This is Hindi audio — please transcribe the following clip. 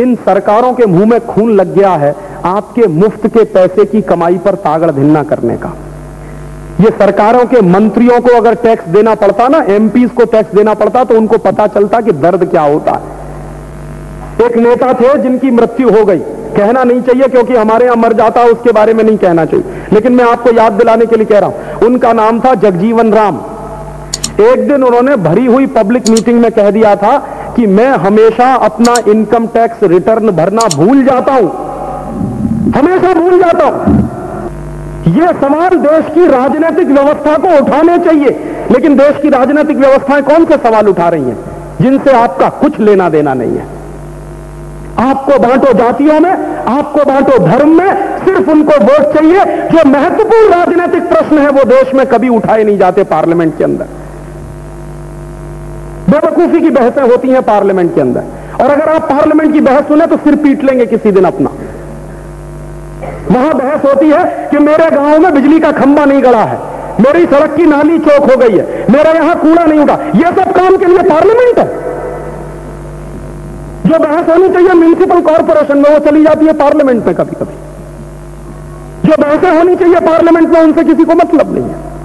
इन सरकारों के मुँह में खून लग गया है आपके मुफ़्त के पैसे की कमाई पर तागड़ धिन्ना करने का। ये सरकारों के मंत्रियों को अगर टैक्स देना पड़ता ना एमपीज को टैक्स देना पड़ता तो उनको पता चलता कि दर्द क्या होता है। एक नेता थे जिनकी मृत्यु हो गई। कहना नहीं चाहिए क्योंकि हमारे यहाँ मर जाता, उसके बारे में नहीं कहना चाहिए। लेकिन मैं आपको याद दिलाने के लिए कह रहा हूँ, उनका नाम था जगजीवन राम। एक दिन उन्होंने भरी हुई पब्लिक मीटिंग में कह दिया था कि मैं हमेशा अपना इनकम टैक्स रिटर्न भरना भूल जाता हूँ। हमेशा भूल जाता हूँ। यह सवाल देश की राजनीतिक व्यवस्था को उठाने चाहिए। लेकिन देश की राजनीतिक व्यवस्थाएँ कौन से सवाल उठा रही हैं? जिनसे आपका कुछ लेना देना नहीं है। आपको बांटो जातियों में, आपको बांटो धर्म में, सिर्फ़ उनको वोट चाहिए। जो महत्वपूर्ण राजनीतिक प्रश्न है वो देश में कभी उठाए नहीं जाते पार्लियामेंट के अंदर। बेवकूफ़ी की बहसें होती हैं पार्लियामेंट के अंदर। और अगर आप पार्लियामेंट की बहस सुने तो सिर पीट लेंगे किसी दिन अपना। वहाँ बहस होती है कि मेरे गाँव में बिजली का खंभा नहीं गड़ा है। मेरी सड़क की नाली चौक हो गई है। मेरा यहाँ कूड़ा नहीं उठा। यह सब काम के लिए पार्लियामेंट है। जो बहस होनी चाहिए म्यूनिसिपल कॉरपोरेशन में, वो चली जाती है पार्लियामेंट में कभी कभी जो बहसें होनी चाहिए पार्लियामेंट में, उनसे किसी को मतलब नहीं है।